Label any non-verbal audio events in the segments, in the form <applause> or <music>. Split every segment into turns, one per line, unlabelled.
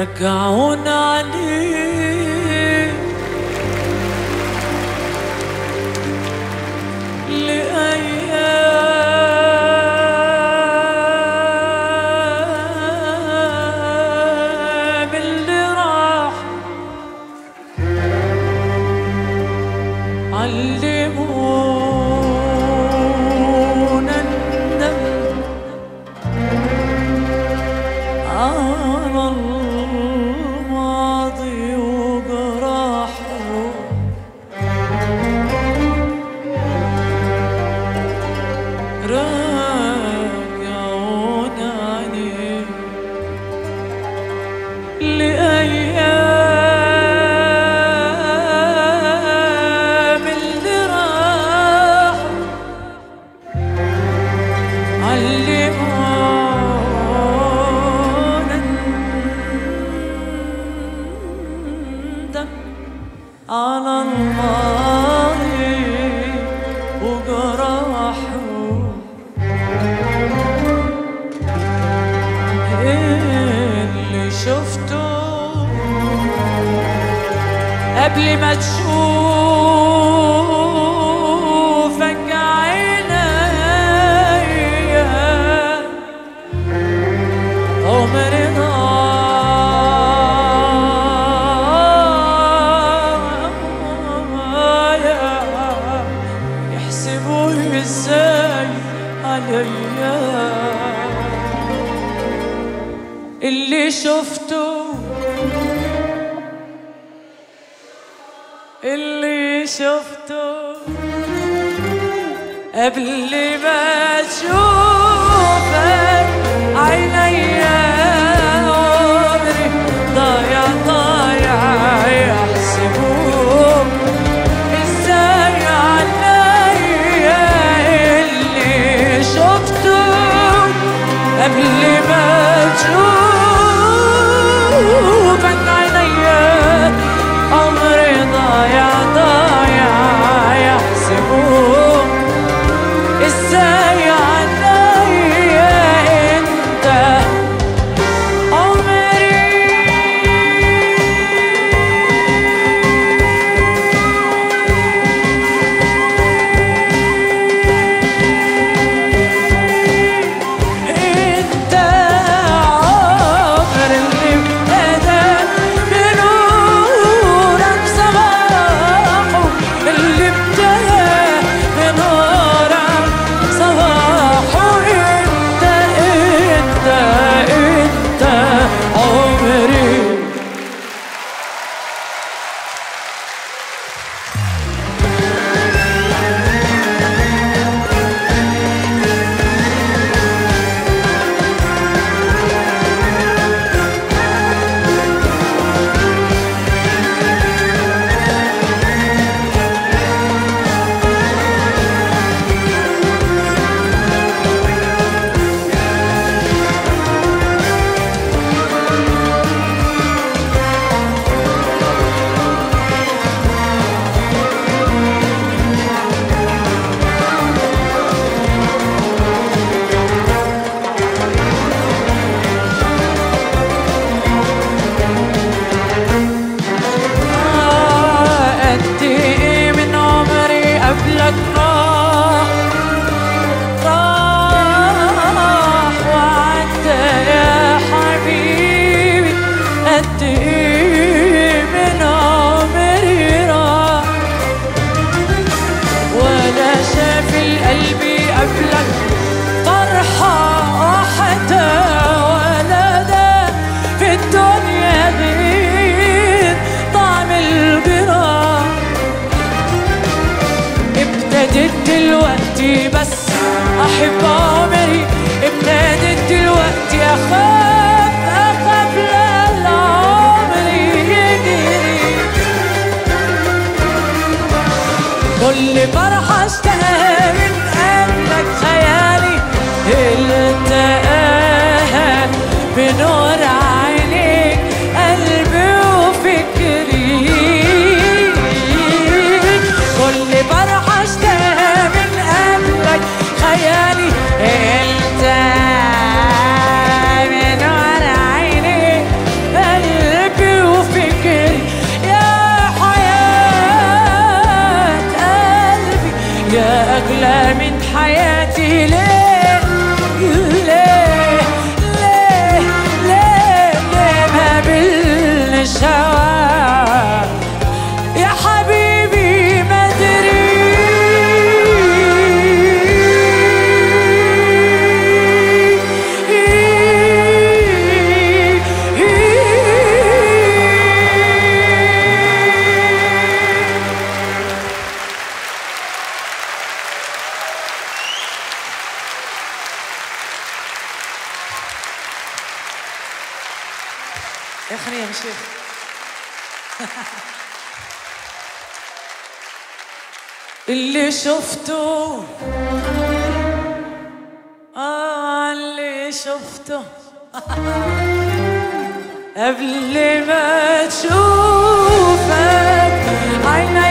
رجعونا عليه علمونا قبل احب عمري شفته. آه اللي شفته. <laughs> قبل ما تشوفك. عيني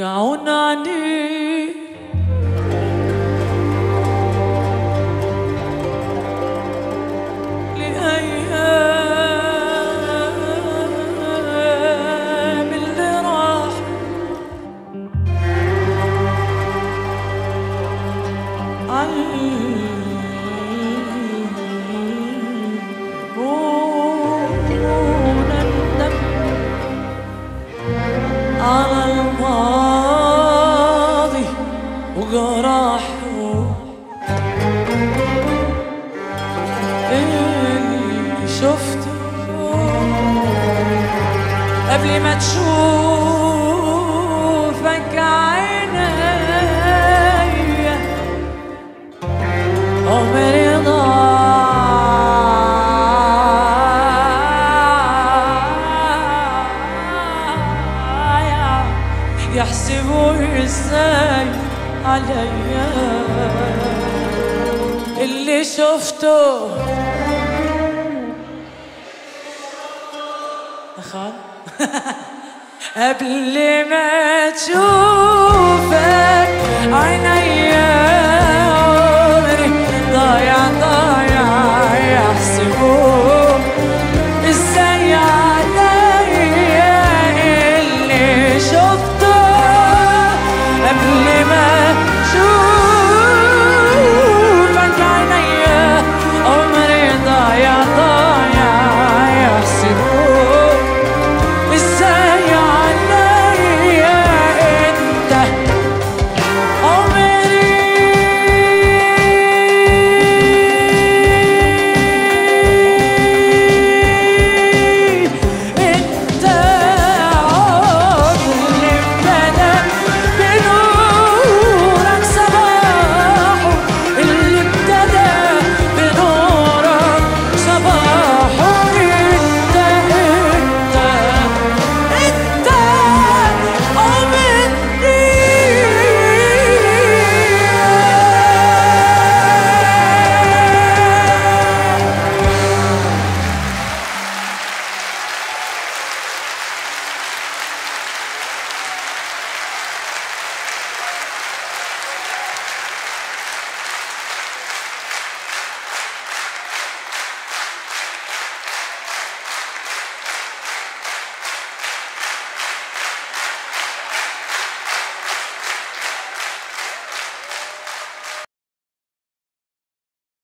رجعونا عني عليا. اللي شفته. خال <laughs> قبل ما تشوفك عينيا عمري ضايع ضايع.